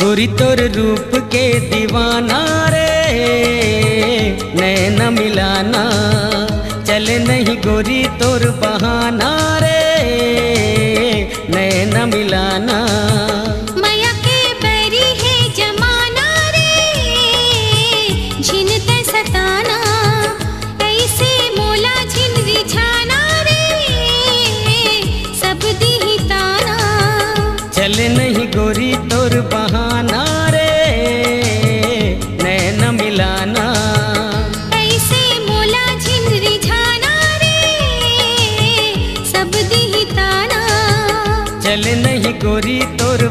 गोरी तोर रूप के दीवाना रे। नैन मिलाना चल नहीं गोरी तोर बहाना रे। नैन मिलाना। माया के बैरी है चले नहीं गोरी तोर